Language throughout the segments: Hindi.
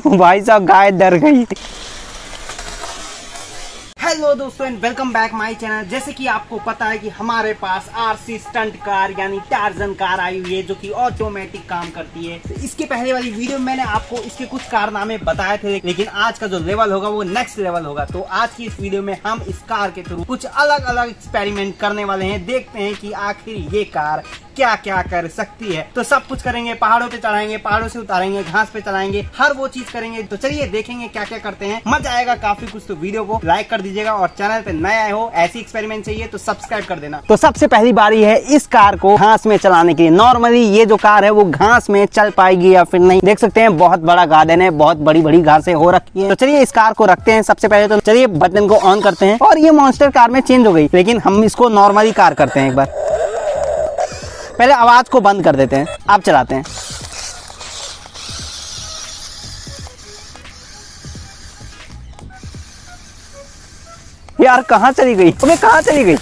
भाई साहब गाय डर गई। हेलो दोस्तों and welcome back my channel जैसे कि आपको पता है कि हमारे पास आरसी स्टंट कार यानी टार्जन कार आई हुई है जो कि ऑटोमेटिक काम करती है। तो इसके पहले वाली वीडियो में मैंने आपको इसके कुछ कारनामे बताए थे, लेकिन आज का जो लेवल होगा वो नेक्स्ट लेवल होगा। तो आज की इस वीडियो में हम इस कार के थ्रू कुछ अलग अलग एक्सपेरिमेंट करने वाले हैं। देखते हैं कि आखिर ये कार क्या क्या कर सकती है? तो सब कुछ करेंगे, पहाड़ों पे चढ़ाएँगे, पहाड़ों से उतारेंगे, घास पे चलाएँगे, हर वो चीज़ करेंगे। तो चलिए देखेंगे क्या क्या करते हैं। मज़ा आएगा काफ़ी कुछ तो वीडियो को लाइक कर दीजिएगा और चैनल पे नए आए हो, ऐसी एक्सपेरिमेंट चाहिए तो सब्सक्राइब कर देना। तो सबसे पहली बारी है इस कार को घास में चलाने के लिए। नॉर्मली ये जो कार है वो घास में चल पाएगी या फिर नहीं। देख सकते हैं, बहुत बड़ा गार्डन है, बहुत बड़ी बड़ी घासें हो रखी है। तो चलिए इस कार को रखते हैं सबसे पहले तो। चलिए बटन को ऑन करते हैं और ये मॉन्स्टर कार में चेंज हो गई। लेकिन हम इसको नॉर्मली कार करते हैं एक बार। पहले आवाज़ को बंद कर देते हैं। आप चलाते हैं। यार, कहाँ चली गई? अबे, कहाँ चली गई?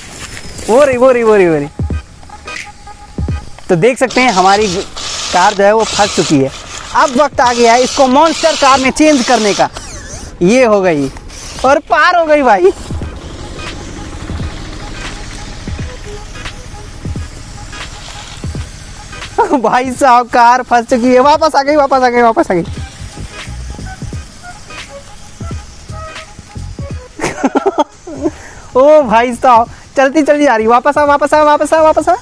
वो रही वो रही वो रही वो रही। तो देख सकते हैं, हमारी कार जो है वो फंस चुकी है। अब वक्त आ गया है इसको मॉन्स्टर कार में चेंज करने का। ये हो गई। और पार हो गई भाई। भाई साहब, कार फंस चुकी है। वापस आ गई, वापस आ गई, वापस आ गई। ओ भाई साहब, चलती चलती जा रही वापस आ वापस आ वापस आ वापस आ।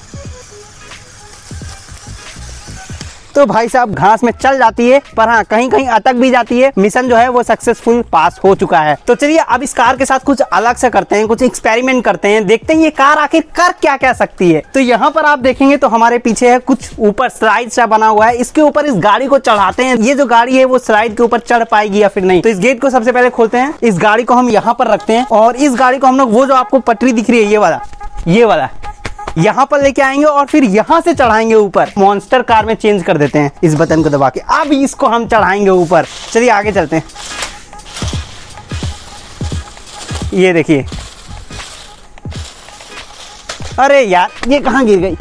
तो भाई साहब, घास में चल जाती है, पर हाँ कहीं कहीं अटक भी जाती है। मिशन जो है, वो सक्सेसफुल पास हो चुका है। तो चलिए, अब इस कार के साथ कुछ अलग से करते हैं, कुछ एक्सपेरिमेंट करते हैं। देखते हैं ये कार आखिर कर क्या क्या सकती है। तो यहाँ पर आप देखेंगे तो हमारे पीछे है कुछ ऊपर स्लाइड सा बना हुआ है। इसके ऊपर इस गाड़ी को चढ़ाते हैं। ये जो गाड़ी है, वो स्लाइड के ऊपर चढ़ पाएगी या फिर नहीं। तो इस गेट को सबसे पहले खोलते हैं। इस गाड़ी को हम यहाँ पर रखते हैं और इस गाड़ी को हम लोग, वो जो आपको पटरी दिख रही है, ये वाला ये वाला। यहाँ पर लेके आएँगे और फिर यहाँ से चढ़ाएँगे ऊपर। मॉन्स्टर कार में चेंज कर देते हैं इस बटन को दबा के। अब इसको हम चढ़ाएँगे ऊपर। चलिए आगे चलते हैं। ये देखिए। अरे यार, ये कहाँ गिर गई?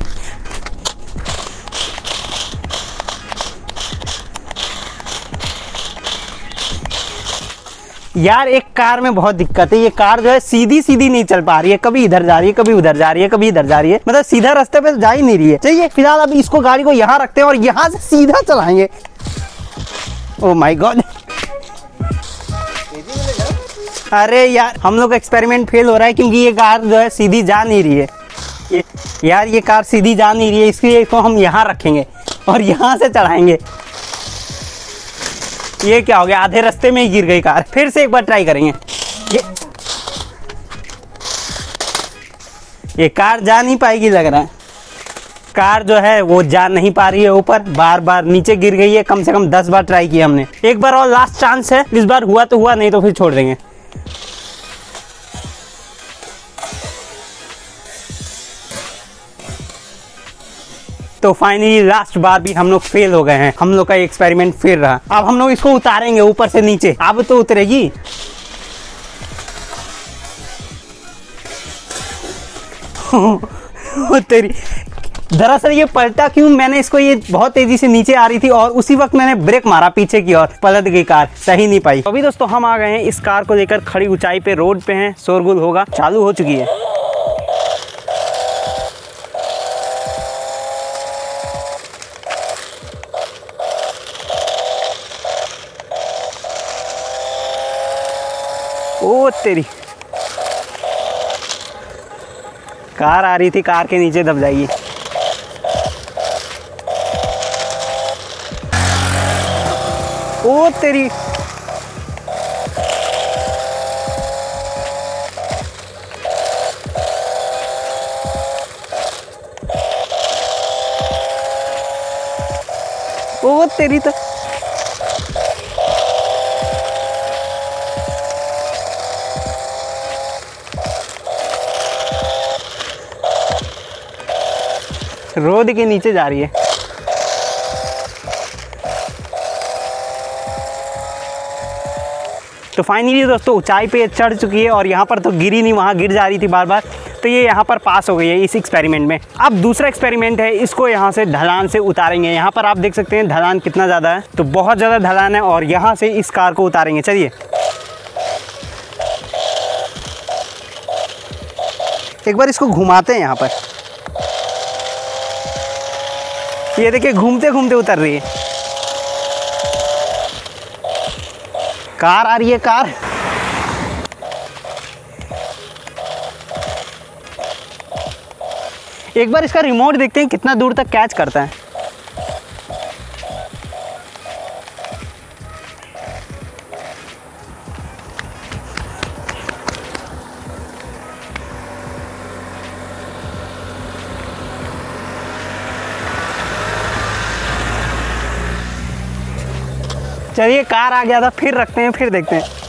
यार, एक कार में बहुत दिक्कत है। ये कार जो है सीधी सीधी नहीं चल पा रही है। कभी इधर जा रही है, कभी उधर जा रही है, कभी इधर जा रही है। मतलब सीधा रास्ते पे जा ही नहीं रही है। चलिए, फ़िलहाल अभी इसको गाड़ी को यहाँ रखते हैं और यहाँ से सीधा चलाएँगे। ओ माय गॉड अरे यार, हम लोग एक्सपेरिमेंट फेल हो रहा है क्योंकि ये कार जो है सीधी जा नहीं रही है। यार, ये कार सीधी जा नहीं रही है, इसलिए इसको हम यहाँ रखेंगे और यहाँ से चढ़ाएँगे ये क्या हो गया? आधे रास्ते में ही गिर गई कार। फिर से एक बार ट्राई करेंगे। ये ये कार जा नहीं पाएगी लग रहा है। कार जो है, वो जा नहीं पा रही है ऊपर। बार बार नीचे गिर गई है। कम से कम दस बार ट्राई किया हमने। एक बार और लास्ट चांस है। इस बार हुआ तो हुआ, नहीं तो फिर छोड़ देंगे। तो फाइनली लास्ट बार भी हम लोग फेल हो गए हैं। हम लोग का एक्सपेरिमेंट फेल रहा। अब हम लोग इसको उतारेंगे ऊपर से नीचे। अब तो उतरेगी। तेरी दरअसल ये पलटा क्यों? मैंने इसको ये बहुत तेज़ी से नीचे आ रही थी और उसी वक्त मैंने ब्रेक मारा पीछे की और पलट गई कार। सही नहीं पाई। अभी दोस्तों, हम आ गए हैं। इस कार को लेकर खड़ी ऊंचाई पे रोड पे हैं। शोरगुल होगा। चालू हो चुकी है। तेरी। कार आ रही थी, कार के नीचे दब जाएगी ओ तेरी। ओ तेरी तो रोड के नीचे जा रही है। तो फाइनली दोस्तों, ऊंचाई पे चढ़ चुकी है और यहाँ पर तो गिरी नहीं, वहाँ गिर जा रही थी बार बार तो ये यहाँ पर पास हो गई है इस एक्सपेरिमेंट में। अब दूसरा एक्सपेरिमेंट है, इसको यहाँ से ढलान से उतारेंगे। यहाँ पर आप देख सकते हैं ढलान कितना ज़्यादा है। तो बहुत ज़्यादा ढलान है और यहाँ से इस कार को उतारेंगे। चलिए। एक बार इसको घुमाते हैं यहाँ पर। ये देखिए, घूमते घूमते उतर रही है। कार आ रही है, कार। एक बार इसका रिमोट देखते हैं, कितना दूर तक कैच करता है। चलिए, कार आ गया था, फिर रखते हैं, फिर देखते हैं।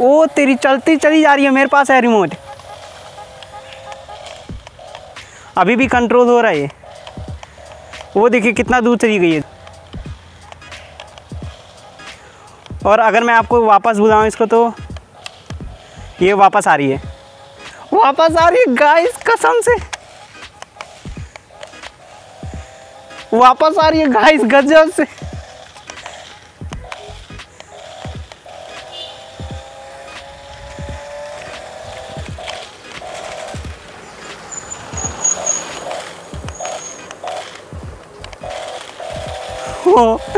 ओ, तेरी चलती चली जा रही है, मेरे पास है रिमोट अभी भी कंट्रोल हो रहा है वो देखिए, कितना दूर चली गई है। और अगर मैं आपको वापस बुलाऊं इसको तो ये वापस आ रही है। वापस आ रही है? गाइस कसम से। वापस आ रही है गाइस गजब से। हो।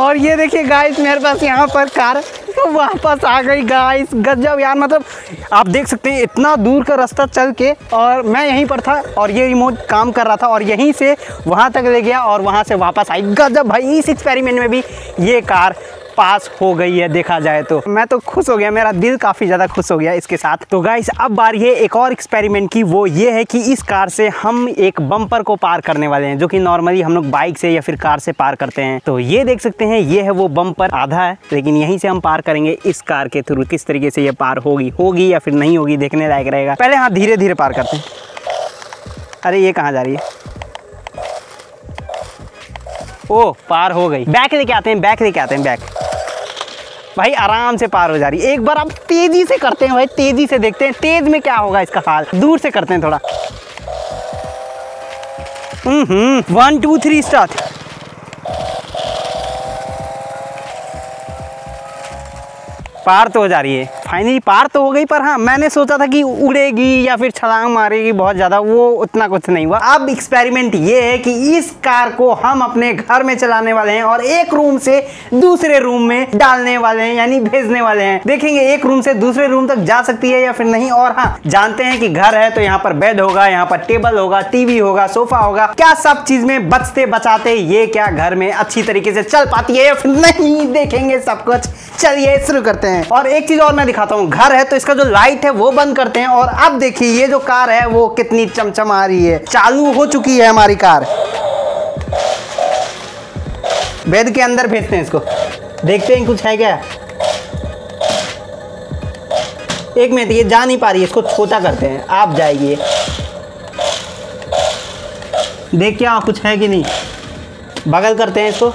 और ये देखिए गाइस मेरे पास यहाँ पर कार वापस आ गई गाइस गजब यार मतलब आप देख सकते हैं, इतना दूर का रास्ता चल के और मैं यहीं पर था और ये रिमोट काम कर रहा था और यहीं से वहाँ तक ले गया और वहाँ से वापस आई। गजब भाई, इस एक्सपेरिमेंट में भी ये कार पास हो गई है, देखा जाए तो। मैं तो खुश हो गया, मेरा दिल काफ़ी ज़्यादा खुश हो गया इसके साथ। तो गाइस अब बार ये एक और एक्सपेरिमेंट की, वो ये है कि इस कार से हम एक बम्पर को पार करने वाले हैं, जो कि नॉर्मली हम लोग बाइक से या फिर कार से पार करते हैं। तो ये देख सकते हैं, ये है वो बम्पर आधा है, लेकिन यहीं से हम पार करेंगे इस कार के थ्रू किस तरीके से ये पार होगी होगी या फिर नहीं होगी, देखने लायक रहेगा। पहले हाँ धीरे धीरे पार करते हैं। अरे, ये कहाँ जा रही है? ओ, पार हो गई। बैक लेके आते हैं बैक लेके आते हैं बैक भाई, आराम से पार हो जा रही है। एक बार आप तेज़ी से करते हैं भाई, तेज़ी से देखते हैं, तेज में क्या होगा इसका हाल। दूर से करते हैं थोड़ा। Hmm one two three start पार तो हो जा रही है। फाइनली पार तो हो गई, पर हाँ मैंने सोचा था कि उड़ेगी या फिर छलांग मारेगी बहुत ज़्यादा, वो उतना कुछ नहीं हुआ। अब एक्सपेरिमेंट ये है कि इस कार को हम अपने घर में चलाने वाले हैं और एक रूम से दूसरे रूम में डालने वाले हैं, यानी भेजने वाले हैं। देखेंगे, एक रूम से दूसरे रूम तक जा सकती है या फिर नहीं, और हाँ जानते हैं कि घर है तो यहाँ पर बेड होगा, यहाँ पर टेबल होगा टीवी होगा सोफा होगा। क्या सब चीज़ में बचते बचाते ये क्या घर में अच्छी तरीके से चल पाती है या फिर नहीं, देखेंगे सब कुछ। चलिए शुरू करते हैं। और एक चीज़ और मैं दिखाता हूँ, घर है तो इसका जो लाइट है वो बंद करते हैं। और अब देखिए, ये जो कार है, वो कितनी चमचम आ रही है। चालू हो चुकी है हमारी कार बेड के अंदर भेजते हैं इसको। देखते हैं कुछ है क्या? एक मिनट, ये जा नहीं पा रही है, इसको छोटा करते हैं। आप जाइए। देख क्या, कुछ है कि नहीं? बगल करते हैं इसको।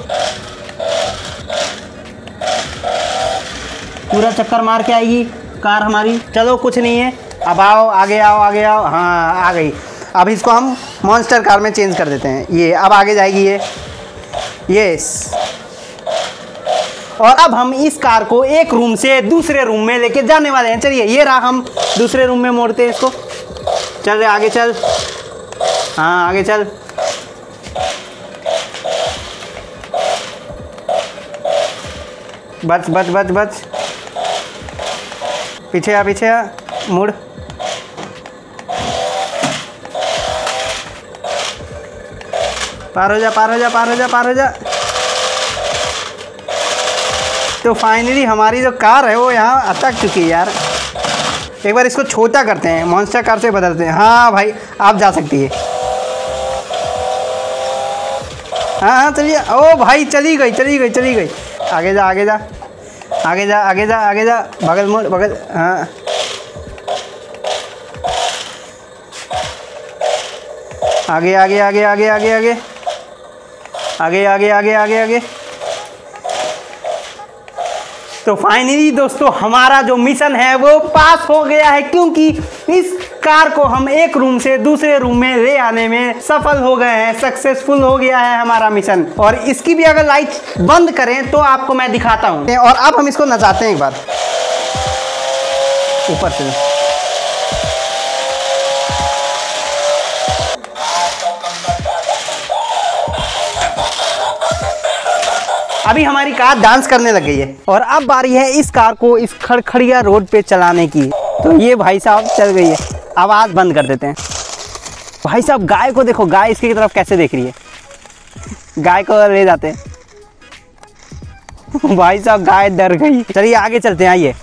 पूरा चक्कर मार के आएगी, कार हमारी। चलो, कुछ नहीं है। अब आओ, आगे आओ आगे आओ। हाँ आ गई। अब इसको हम मॉन्स्टर कार में चेंज कर देते हैं। ये, अब आगे जाएगी ये। यस और अब हम इस कार को एक रूम से दूसरे रूम में लेके जाने वाले हैं। चलिए, ये रहा हम दूसरे रूम में मोड़ते हैं इसको। चल रहे आगे चल। हाँ आगे चल। बच बच बच बच। पीछे आ पीछे आ, मुड़। पार हो जा, पार हो जा, पार हो जा, पार हो जा। तो फाइनली हमारी जो कार है, वो यहाँ अटक चुकी है यार। एक बार इसको छोटा करते हैं मॉन्स्टर कार से बदलते हैं। हाँ भाई, आप जा सकती है। हाँ हाँ चलिए। ओ भाई, चली गई चली गई चली गई। आगे जा आगे जा। आगे जा आगे जा आगे जा। बगल मोड़ बगल हाँ। आगे आगे आगे आगे आगे आगे। आगे आगे आगे आगे आगे। तो फाइनली दोस्तों, हमारा जो मिशन है, वो पास हो गया है, क्योंकि इस कार को हम एक रूम से दूसरे रूम में ले आने में सफल हो गए हैं सक्सेसफुल हो गया है हमारा मिशन और इसकी भी अगर लाइट बंद करें तो आपको मैं दिखाता हूँ। और अब हम इसको नचाते हैं एक बार। ऊपर से। अभी हमारी कार डांस करने लग गई है। और अब बारी है इस कार को इस खड़खड़िया रोड पे चलाने की। तो ये भाई साहब चल गई है। आवाज़ बंद कर देते हैं। भाई साहब, गाय को देखो, गाय इसकी तरफ़ कैसे देख रही है? गाय को ले जाते हैं। भाई साहब, गाय डर गई। चलिए, आगे चलते हैं, आइए।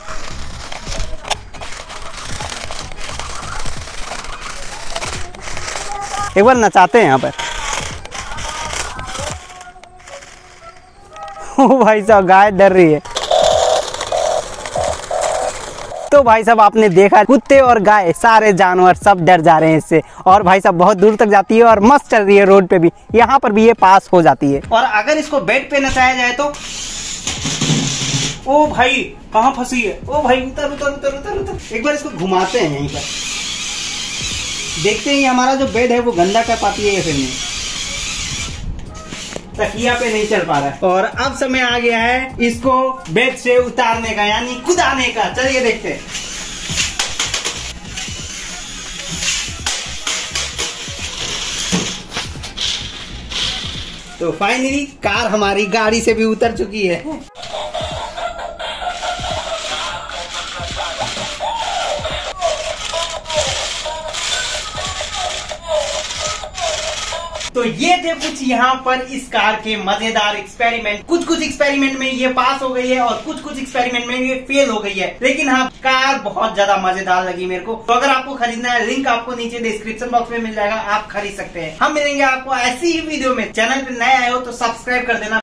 एक बार नचाते हैं यहाँ पर। भाई साहब, गाय डर रही है। तो भाई साहब, आपने देखा कुत्ते और गाय, सारे जानवर सब डर जा रहे हैं इससे। और भाई साहब, बहुत दूर तक जाती है और मस्त चल रही है रोड पे भी। यहाँ पर भी ये पास हो जाती है। और अगर इसको बेड पे नचाया जाए तो? ओ भाई, कहाँ फंसी है? ओ भाई, उतर उतर उतर उतर उतर। एक बार इसको घुमाते हैं यहीं पर देखते हैं हमारा जो बेड है, वो गंदा कर पाती है या फिर नहीं? तकिया पे नहीं चल पा रहा है। और अब समय आ गया है इसको बेड से उतारने का, यानी कुदाने का। चलिए देखते हैं। तो फाइनली कार हमारी गाड़ी से भी उतर चुकी है। तो ये थे कुछ यहाँ पर इस कार के मज़ेदार एक्सपेरिमेंट कुछ कुछ एक्सपेरिमेंट में ये पास हो गई है और कुछ कुछ एक्सपेरिमेंट में ये फेल हो गई है। लेकिन हाँ कार बहुत ज़्यादा मज़ेदार लगी मेरे को। तो अगर आपको खरीदना है लिंक आपको नीचे डिस्क्रिप्शन बॉक्स में मिल जाएगा, आप खरीद सकते हैं। हम मिलेंगे आपको ऐसी ही वीडियो में। चैनल पे नए आए हो तो सब्सक्राइब कर देना।